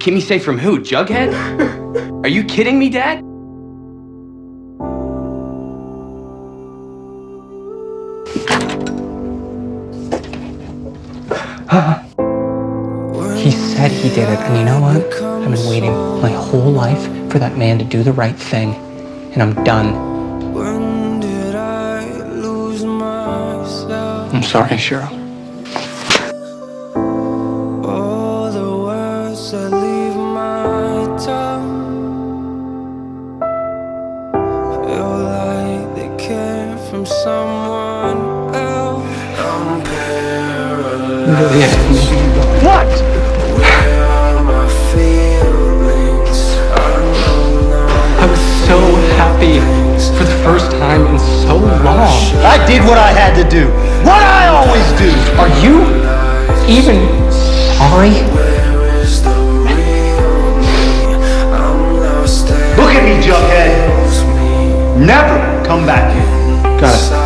Keep me safe from who? Jughead? Are you kidding me, Dad? He said he did it, and you know what? I've been waiting my whole life for that man to do the right thing, and I'm done. When did I lose myself? I'm sorry, Cheryl. Feel like they came from someone else. I'm paralyzed. What? Where are my feelings? I know now I was so happy for the first time in so long. I did what I had to do. What I always do. Are you even sorry? Never come back here. Got it.